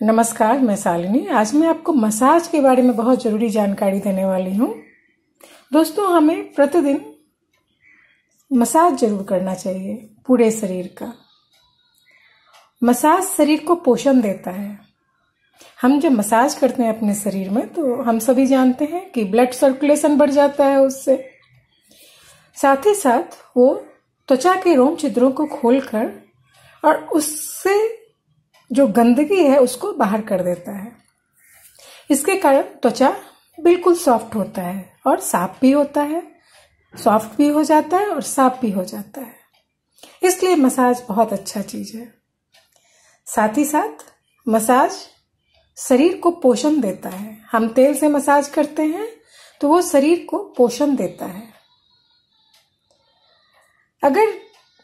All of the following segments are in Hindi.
नमस्कार, मैं शालिनी। आज मैं आपको मसाज के बारे में बहुत ज़रूरी जानकारी देने वाली हूँ। दोस्तों, हमें प्रतिदिन मसाज ज़रूर करना चाहिए पूरे शरीर का। मसाज शरीर को पोषण देता है। हम जब मसाज करते हैं अपने शरीर में तो हम सभी जानते हैं कि ब्लड सर्कुलेशन बढ़ जाता है उससे। साथ ही साथ, वो त्वचा के रोम छिद्रों को खोलकर और उससे जो गंदगी है उसको बाहर कर देता है। इसके कारण त्वचा बिल्कुल सॉफ्ट होता है और साफ़ भी होता है, सॉफ्ट भी हो जाता है और साफ़ भी हो जाता है। इसलिए मसाज बहुत अच्छा चीज़ है। साथ ही साथ मसाज शरीर को पोषण देता है। हम तेल से मसाज करते हैं तो वो शरीर को पोषण देता है। अगर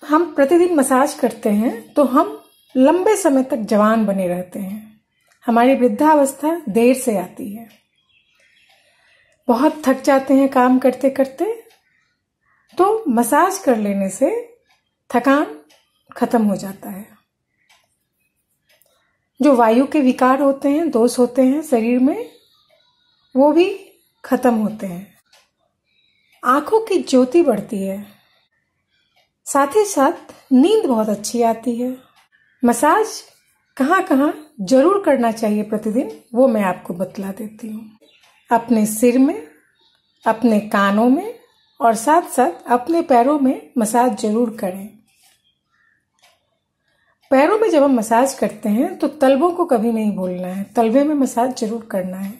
हम प्रतिदिन मसाज करते हैं तो हम लंबे समय तक जवान बने रहते हैं। हमारी वृद्धावस्था देर से आती है। बहुत थक जाते हैं काम करते करते तो मसाज कर लेने से थकान खत्म हो जाता है। जो वायु के विकार होते हैं, दोष होते हैं शरीर में, वो भी खत्म होते हैं। आँखों की ज्योति बढ़ती है। साथ ही साथ नींद बहुत अच्छी आती है। मसाज कहाँ कहाँ ज़रूर करना चाहिए प्रतिदिन, वो मैं आपको बतला देती हूँ। अपने सिर में, अपने कानों में और साथ साथ अपने पैरों में मसाज ज़रूर करें। पैरों में जब हम मसाज करते हैं तो तलबों को कभी नहीं भूलना है। तलवे में मसाज ज़रूर करना है।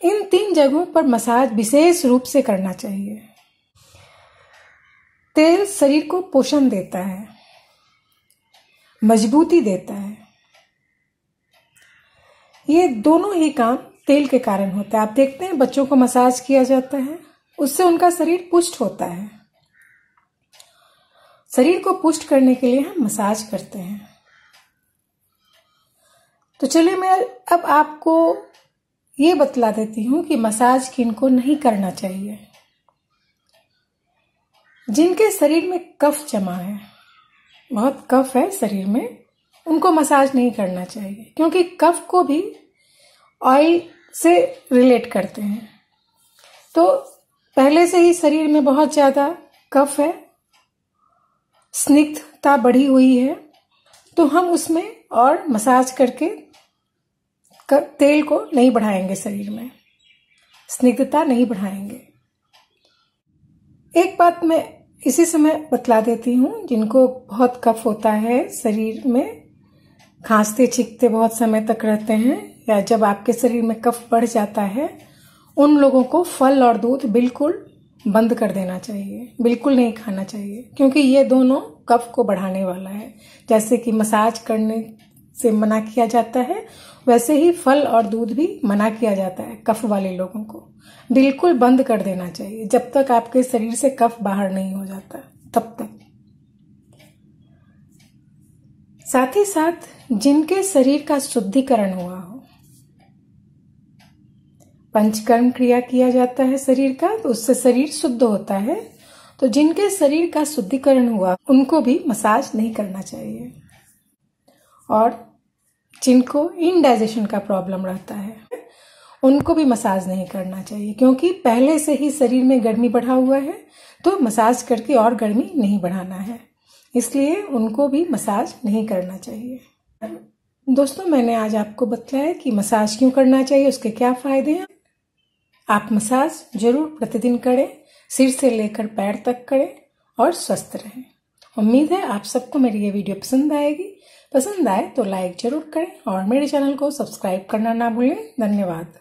इन तीन जगहों पर मसाज विशेष रूप से करना चाहिए। तेल शरीर को पोषण देता है, मजबूती देता है। ये दोनों ही काम तेल के कारण होता है। आप देखते हैं, बच्चों को मसाज किया जाता है, उससे उनका शरीर पुष्ट होता है। शरीर को पुष्ट करने के लिए हम मसाज करते हैं। तो चलिए, मैं अब आपको ये बतला देती हूँ कि मसाज किन को नहीं करना चाहिए। जिनके शरीर में कफ जमा है, बहुत कफ है शरीर में, उनको मसाज नहीं करना चाहिए, क्योंकि कफ को भी ऑयल से रिलेट करते हैं। तो पहले से ही शरीर में बहुत ज़्यादा कफ है, स्निग्धता बढ़ी हुई है तो हम उसमें और मसाज करके तेल को नहीं बढ़ाएँगे शरीर में, स्निग्धता नहीं बढ़ाएँगे। एक बात मैं इसी समय बतला देती हूँ, जिनको बहुत कफ होता है शरीर में, खांसते छींकते बहुत समय तक रहते हैं, या जब आपके शरीर में कफ बढ़ जाता है, उन लोगों को फल और दूध बिल्कुल बंद कर देना चाहिए, बिल्कुल नहीं खाना चाहिए, क्योंकि ये दोनों कफ को बढ़ाने वाला है। जैसे कि मसाज करने से मना किया जाता है, वैसे ही फल और दूध भी मना किया जाता है कफ वाले लोगों को। बिल्कुल बंद कर देना चाहिए। जब तक आपके शरीर से कफ बाहर नहीं हो जाता, तब तक। साथ ही साथ, जिनके शरीर का शुद्धिकरण हुआ हो, पंचकर्म क्रिया किया जाता है शरीर का तो उससे शरीर शुद्ध होता है। तो जिनके शरीर का शुद्धिकरण हुआ, उनको भी मसाज नहीं करना चाहिए। और जिनको इनडाइजेशन का प्रॉब्लम रहता है, उनको भी मसाज नहीं करना चाहिए, क्योंकि पहले से ही शरीर में गर्मी बढ़ा हुआ है तो मसाज करके और गर्मी नहीं बढ़ाना है। इसलिए उनको भी मसाज नहीं करना चाहिए। दोस्तों, मैंने आज आपको बताया कि मसाज क्यों करना चाहिए, उसके क्या फ़ायदे हैं। आप मसाज ज़रूर प्रतिदिन करें, सिर से लेकर पैर तक करें और स्वस्थ रहें। उम्मीद है आप सबको मेरी ये वीडियो पसंद आएगी। पसंद आए तो लाइक ज़रूर करें और मेरे चैनल को सब्सक्राइब करना ना भूलें। धन्यवाद।